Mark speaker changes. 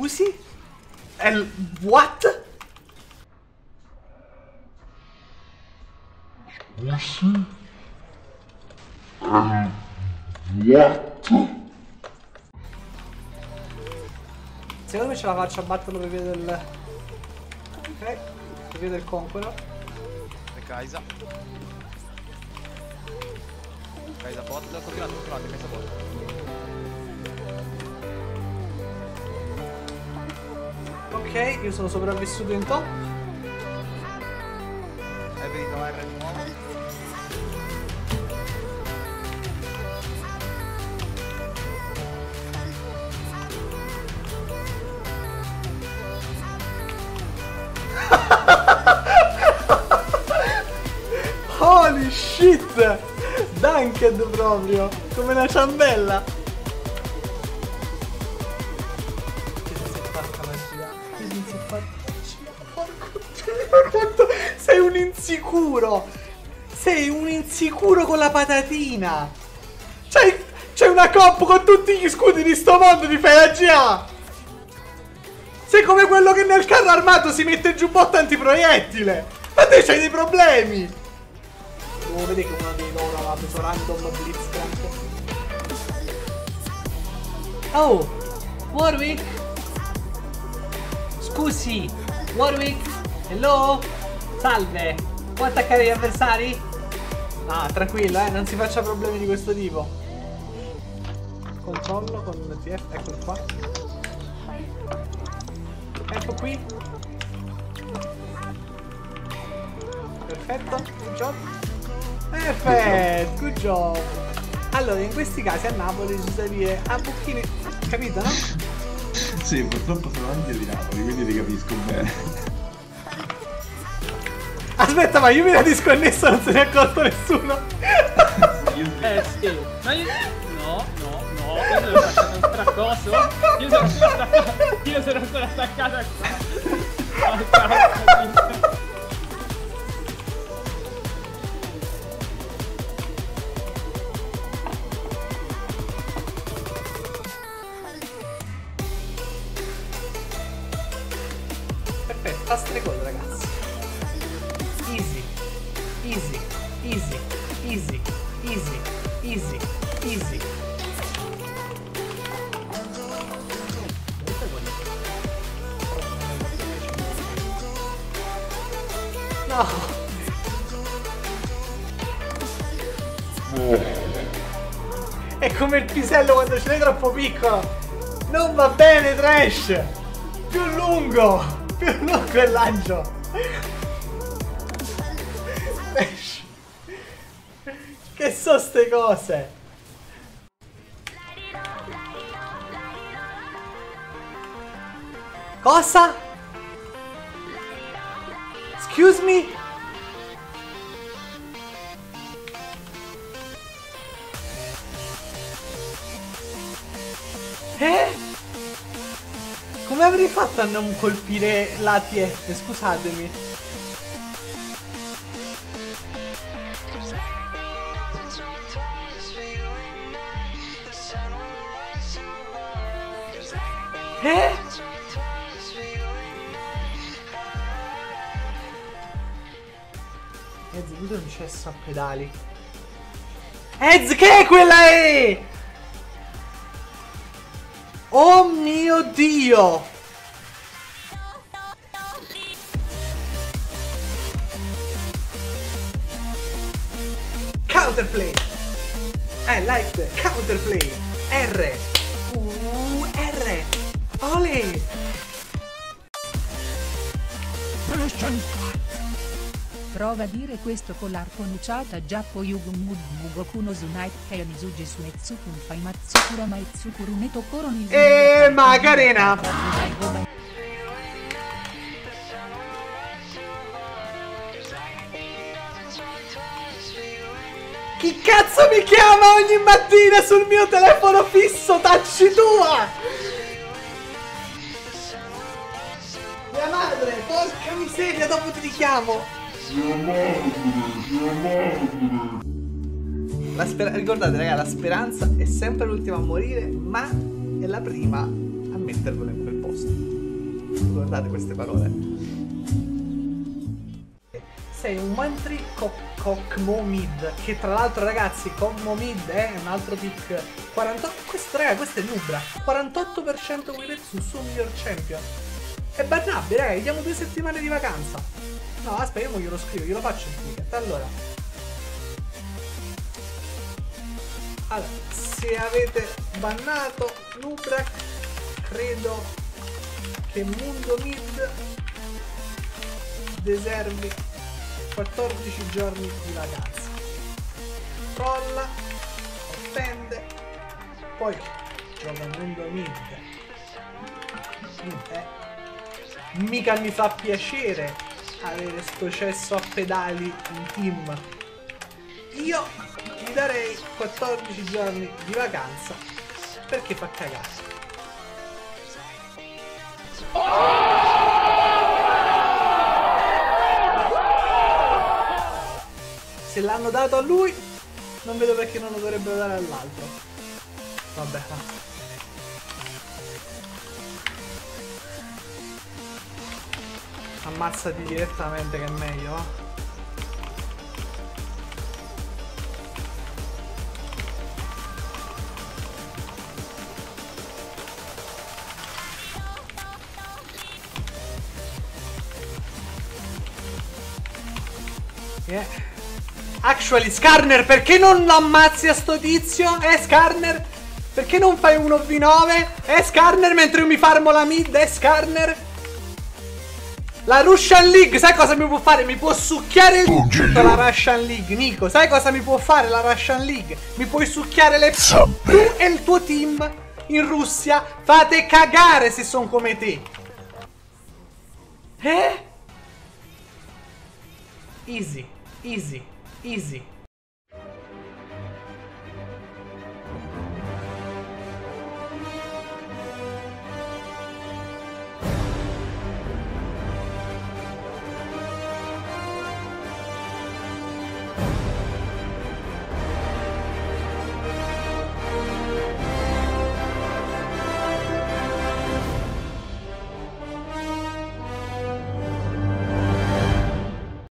Speaker 1: Scusi? El... What?
Speaker 2: Scusi? What?
Speaker 1: Secondo me ce la faccio a batterlo per via del... Ok, per via del conquero.
Speaker 3: E Kaisa. Kaisa bot, continuate, continuate, Kaisa bot.
Speaker 1: Ok, io sono sopravvissuto in top.
Speaker 3: È venuto R di nuovo.
Speaker 1: Holy shit! Dunked proprio! Come una ciambella! Porco quanto- Sei un insicuro! Sei un insicuro con la patatina! C'hai, c'hai una coppa con tutti gli scudi di sto mondo di fai la GA! Sei come quello che nel carro armato si mette il giubbotto antiproiettile! Ma te c'hai dei problemi! Devo vedere che uno dei loro aveva preso random blitzcrank. Oh! Warwick! Scusi! Warwick! Hello? Salve! Può attaccare gli avversari? Ah, tranquillo, eh, non si faccia problemi di questo tipo. Controllo con TF, eccolo qua. Ecco qui. Perfetto, good job. Perfetto, good job. Allora, in questi casi a Napoli si usa dire a bucchini. Capito, no?
Speaker 4: Sì, purtroppo sono anche di Napoli, quindi ti capisco bene.
Speaker 1: Aspetta, ma io mi la disconnesso, non se ne è accorto nessuno.
Speaker 5: Eh sì, ma io... No, no, no, io sono attaccato ancora a coso. Io sono ancora attaccato... Io sono ancora attaccato
Speaker 1: Perfetto, fast record ragazzi. Easy, easy, easy, easy, easy, easy, easy. No! È come il pisello quando ce l'hai troppo piccolo! Non va bene, Trash! Più lungo! Lungo il lancio! Che so ste cose? Cosa? Excuse me? Eh? Come avrei fatto a non colpire l'ATF? Scusatemi. Eh? Ez, dove non c'è a pedali? Ez, che è quella è? Oh mio dio! Counterplay! I like the counterplay! R! Uh, R! Ole!
Speaker 6: Prova a dire questo con l'arco nuciata Giappo Yugun Mud Mugoku no Sunai Kei Mizuji Suetsukun Fai Matsukura Maetsukuru Neto Koro Nizu
Speaker 1: E Macarena! Chi cazzo mi chiama ogni mattina sul mio telefono fisso? Tacci tua! Mia madre, porca miseria, dopo ti richiamo! La spera- ricordate, raga, la speranza è sempre l'ultima a morire, ma è la prima a mettervelo in quel posto. Guardate queste parole. Sei un Mantri Kokmo Mid. Che tra l'altro, ragazzi, Kokmo Mid è un altro pick 48. Questo, raga, questo è Nubra. 48% win rate sul suo miglior champion. È bannabile, raga. Gli diamo due settimane di vacanza. No, aspetta, io glielo scrivo, glielo faccio il ticket. Allora. Allora, se avete bannato Nubra, credo che Mundo Mid deservi 14 giorni di vacanza. Trolla, offende, poi gioca Mundo Mid. Eh, mica mi fa piacere avere sto cesso a pedali in team. Io gli darei 14 giorni di vacanza perché fa cagare. Se l'hanno dato a lui, non vedo perché non lo dovrebbero dare all'altro. Vabbè, Ammazzati direttamente che è meglio. Yeah. Actually, Skarner, perché non ammazzi a sto tizio? Eh, Skarner? Perché non fai uno V9? Eh, Skarner, mentre io mi farmo la mid? Eh, Skarner? La Russian League, sai cosa mi può fare? Mi può succhiare il tutto la Russian League, Nico. Sai cosa mi può fare la Russian League? Mi puoi succhiare le Tu e il tuo team in Russia fate cagare se sono come te. Eh? Easy, easy, easy.